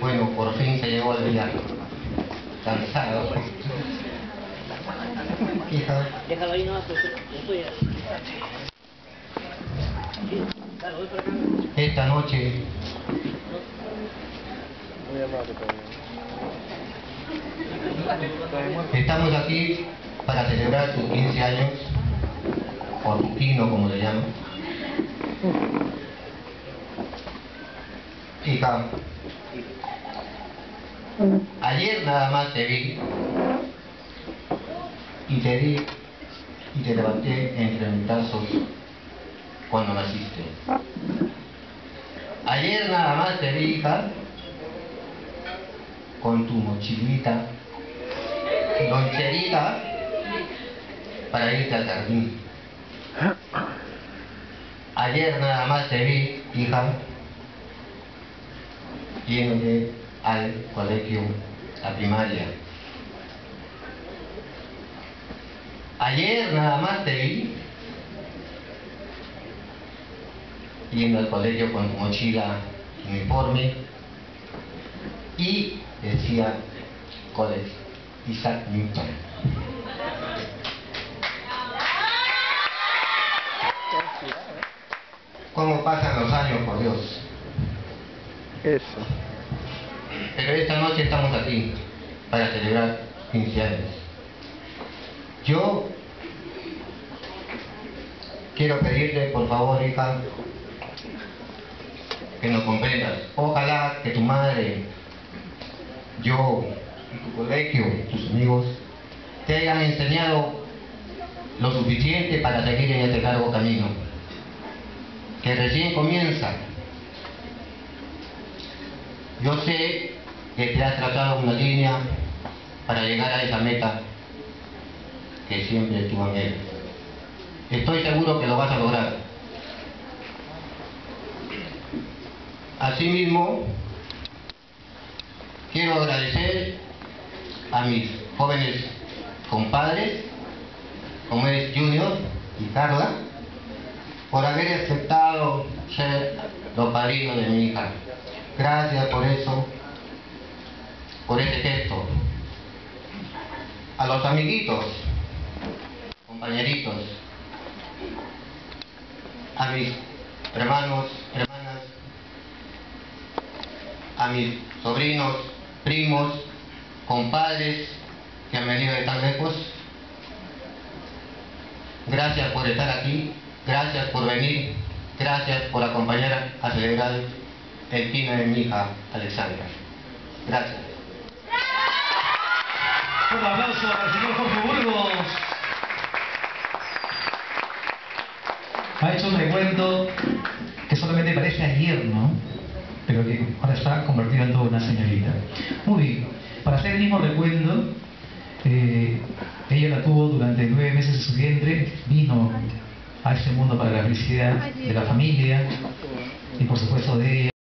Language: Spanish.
Bueno, por fin se llegó el día. Cansado. Déjalo ahí nomás. Esta noche estamos aquí para celebrar sus 15 años, o Tino como le llaman. Hija, ayer nada más te vi y te vi y te levanté entre mis brazos cuando naciste. Ayer nada más te vi, hija, con tu mochilita, loncherita, para irte al jardín. Ayer nada más te vi, hija, yéndote al colegio, a primaria. Ayer nada más te vi yendo al colegio con tu mochila, uniforme y decía College Isaac Newton. ¿Cómo pasan los años, por Dios? Eso. Pero esta noche estamos aquí para celebrar 15 años. Yo quiero pedirte, por favor, hija, que nos comprendas. Ojalá que tu madre, yo tu colegio, tus amigos, te hayan enseñado lo suficiente para seguir en este largo camino, que recién comienza. Yo sé que te has trazado una línea para llegar a esa meta que siempre tú anhelas. Estoy seguro que lo vas a lograr. Asimismo, quiero agradecer a mis jóvenes compadres, como es Junior y Carla, por haber aceptado ser los padrinos de mi hija. Gracias por eso, por ese gesto. A los amiguitos, compañeritos, a mis hermanos, hermanas, a mis sobrinos, primos, compadres que han venido de tan lejos. Gracias por estar aquí, gracias por venir, gracias por acompañar a celebrar el pino de mi hija Alexandra. Gracias. Un aplauso señor Jorge Burgos. Ha hecho un recuento que solamente parece ayer, ¿no? Pero que ahora está convertido en toda una señorita. Muy bien. Para hacer el mismo recuento, eh, ella la tuvo durante nueve meses en su vientre, vino a este mundo para la felicidad de la familia y por supuesto de ella.